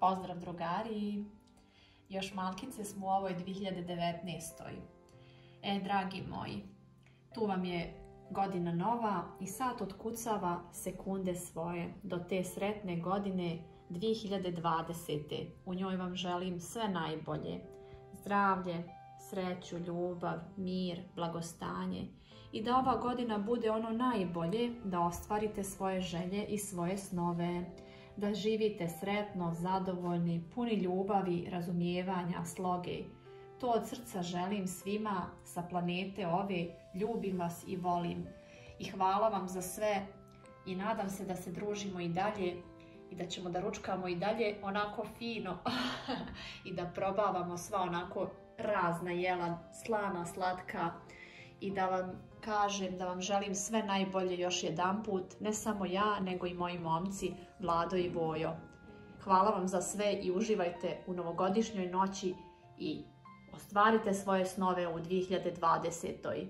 Pozdrav drugari, još malkice smo u ovoj 2019. E, dragi moji, tu vam je godina nova i sad otkucava sekunde svoje do te sretne godine 2020. U njoj vam želim sve najbolje. Zdravlje, sreću, ljubav, mir, blagostanje i da ova godina bude ono najbolje da ostvarite svoje želje i svoje snove da živite sretno, zadovoljni, puni ljubavi, razumijevanja, sloge. To od srca želim svima sa planete ove, ljubim vas i volim. I hvala vam za sve i nadam se da se družimo i dalje i da ćemo da ručkamo i dalje onako fino i da probavamo sva onako razna jela, slana, slatka i da vam kažem da vam želim sve najbolje još jedan put, ne samo ja, nego i moji momci Vlado i Vojo. Hvala vam za sve i uživajte u novogodišnjoj noći i ostvarite svoje snove u 2020.